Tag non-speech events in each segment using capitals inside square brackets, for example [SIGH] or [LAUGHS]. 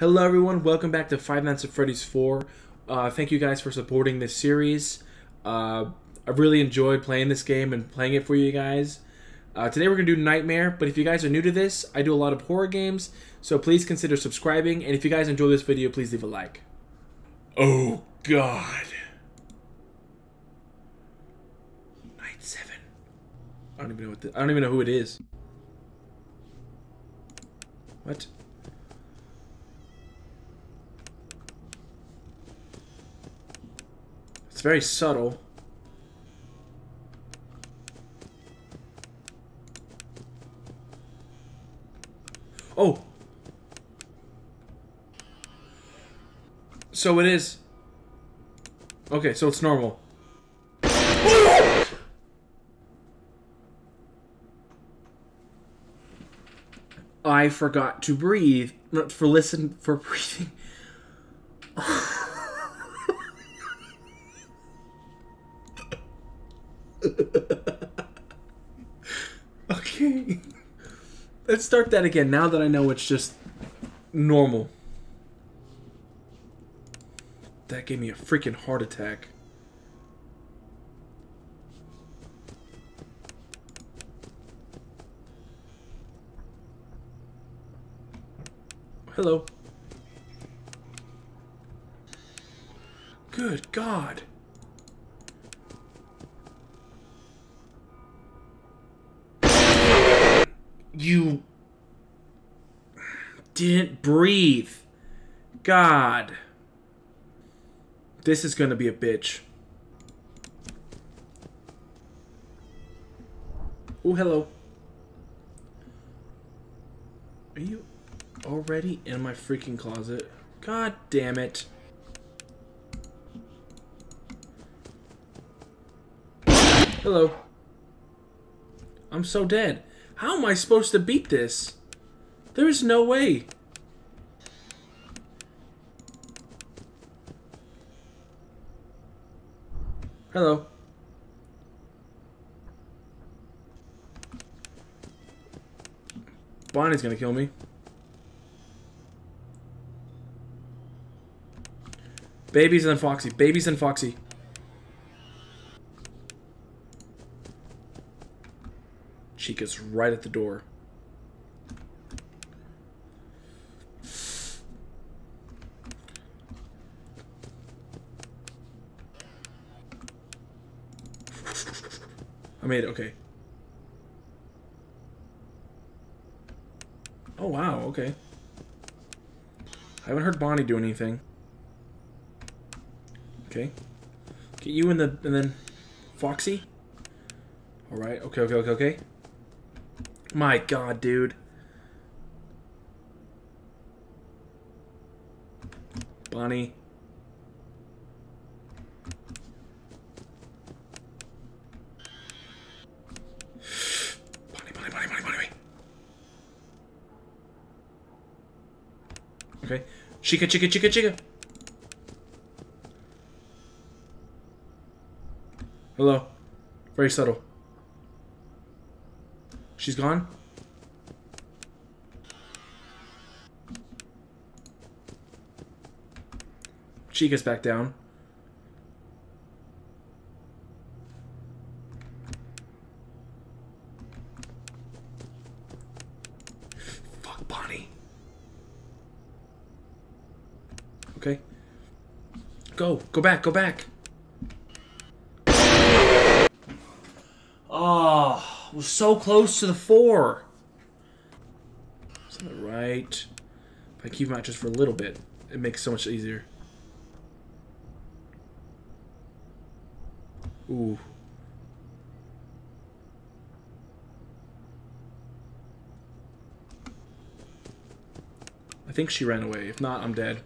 Hello, everyone. Welcome back to Five Nights at Freddy's 4. Uh, thank you guys for supporting this series. Uh, I've really enjoyed playing this game and playing it for you guys. Uh, today we're going to do Nightmare, but if you guys are new to this, I do a lot of horror games, so please consider subscribing, and if you guys enjoy this video, please leave a like. Oh, God. Night 7. I don't even know what the, I don't even know who it is. What? It's very subtle. Oh! So it is. Okay, so it's normal. I forgot to breathe. Not for listen for breathing. [LAUGHS] [LAUGHS] okay. Let's start that again now that I know it's just normal. That gave me a freaking heart attack. Hello. Good God. You didn't breathe. God. This is gonna be a bitch. Oh, hello. Are you already in my freaking closet? God damn it. Hello. I'm so dead. How am I supposed to beat this? There is no way. Hello. Bonnie's gonna kill me. Babies and Foxy. Babies and Foxy. Chica's right at the door. I made it, okay. Oh, wow, okay. I haven't heard Bonnie do anything. Okay. Get you in the, and then Foxy. Alright, okay, okay, okay, okay. My god, dude. Bonnie. Bonnie, Bonnie, Bonnie, Bonnie, Bonnie. Okay. Chica, chica, chica, chica. Hello. Very subtle. She's gone? Chica's back down. Fuck Bonnie. Okay. Go. Go back. Go back. Oh, was so close to the four. It's on the right. If I keep them out just for a little bit, it makes it so much easier. Ooh. I think she ran away. If not, I'm dead.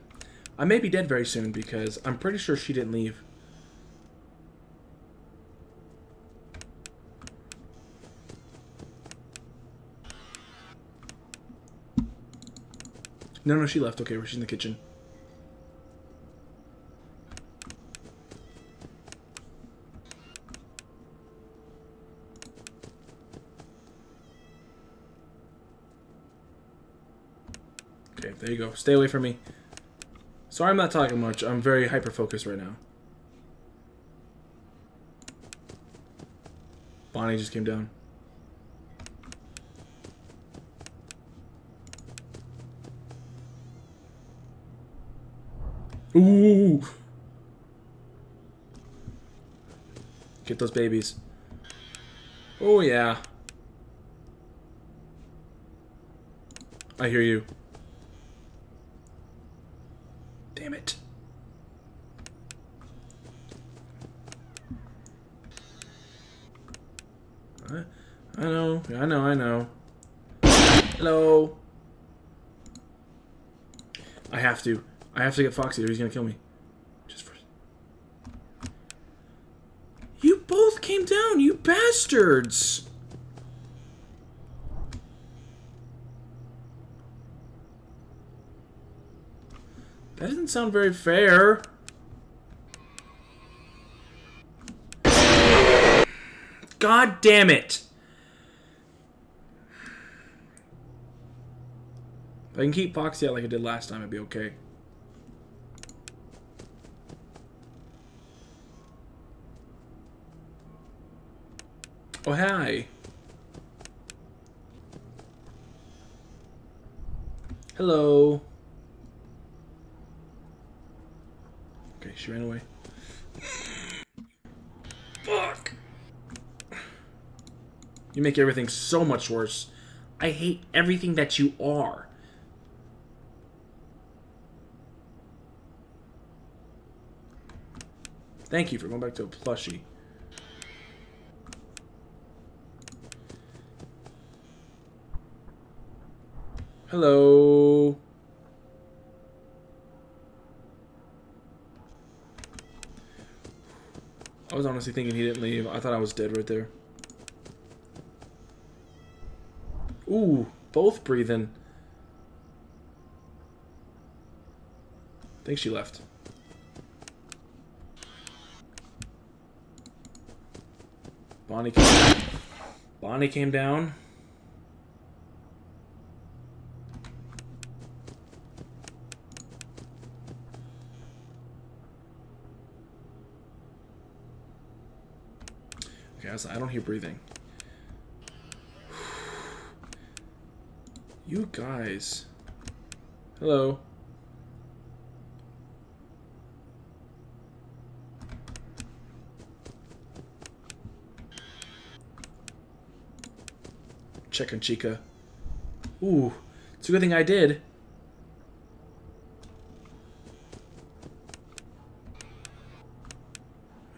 I may be dead very soon because I'm pretty sure she didn't leave. No, no, she left. Okay, she's in the kitchen. Okay, there you go. Stay away from me. Sorry I'm not talking much. I'm very hyper-focused right now. Bonnie just came down. Ooh! Get those babies. Oh, yeah. I hear you. Damn it. I, know, I know, I know. Hello. I have to. I have to get Foxy or he's gonna kill me. Just for... You down, you bastards! That doesn't sound very fair. God damn it! If I can keep Foxy out like I did last time, it'd be okay. Oh, hi. Hello. Okay, she ran away. Fuck. You make everything so much worse. I hate everything that you are. Thank you for going back to a plushie. Hello. I was honestly thinking he didn't leave. I thought I was dead right there. Ooh, both breathing. I think she left. Bonnie came, Bonnie came down. Okay, I, I don't hear breathing. You guys. Hello. Check on Chica. Ooh, it's a good thing I did.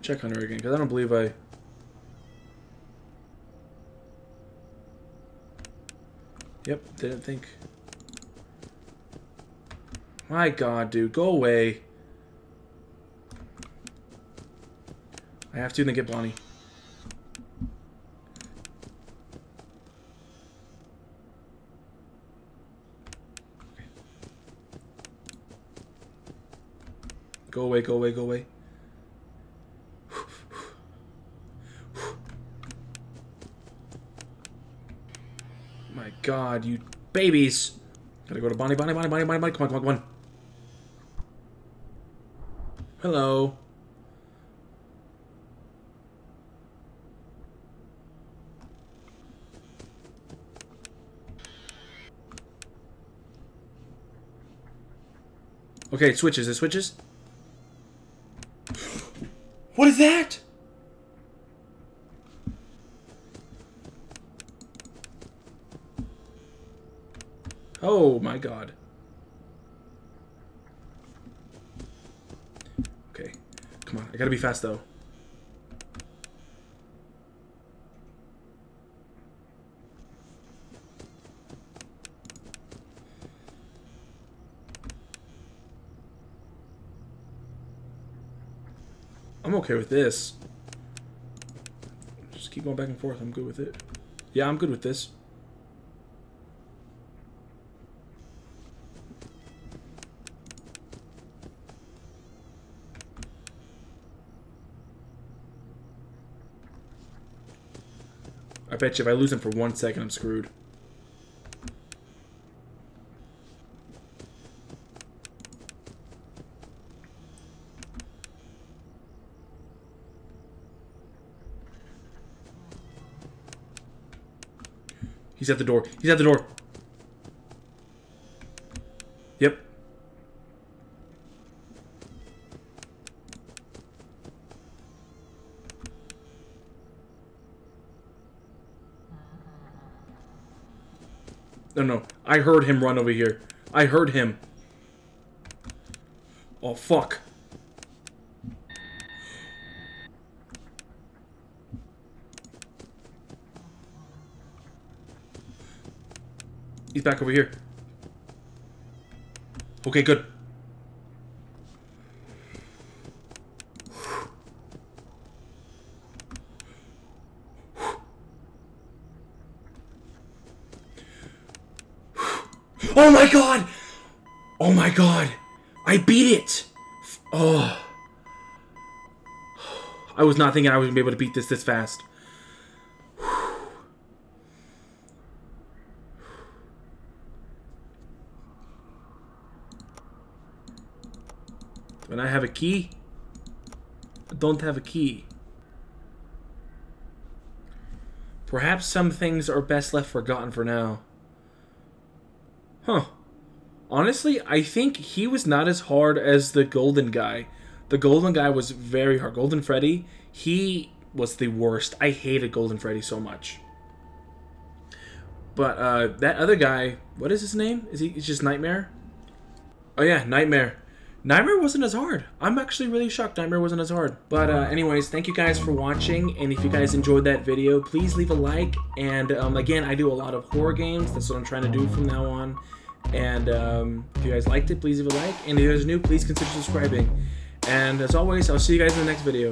Check on her again, because I don't believe I... Yep, didn't think. My god, dude, go away. I have to, then get Bonnie. Go away, go away, go away. My god, you babies! Gotta go to Bonnie, Bonnie, Bonnie, Bonnie, Bonnie, Bonnie. Come on, come on, come on. Hello. Okay, it switches. It switches. What is that? Oh my god. Okay. Come on. I gotta be fast though. I'm okay with this. Just keep going back and forth. I'm good with it. Yeah, I'm good with this. I bet you if I lose him for one second, I'm screwed. He's at the door. He's at the door. No, no. I heard him run over here. I heard him. Oh, fuck. He's back over here. Okay, good. Oh my god! Oh my god! I beat it! Oh. I was not thinking I was to be able to beat this this fast. And I have a key? I don't have a key. Perhaps some things are best left forgotten for now. Huh. Honestly, I think he was not as hard as the golden guy. The golden guy was very hard. Golden Freddy, he was the worst. I hated Golden Freddy so much. But uh, that other guy, what is his name? Is he? It's just Nightmare. Oh yeah, Nightmare. Nightmare wasn't as hard. I'm actually really shocked Nightmare wasn't as hard. But uh, anyways, thank you guys for watching. And if you guys enjoyed that video, please leave a like. And um, again, I do a lot of horror games. That's what I'm trying to do from now on. And um, if you guys liked it, please leave a like. And if you guys new, please consider subscribing. And as always, I'll see you guys in the next video.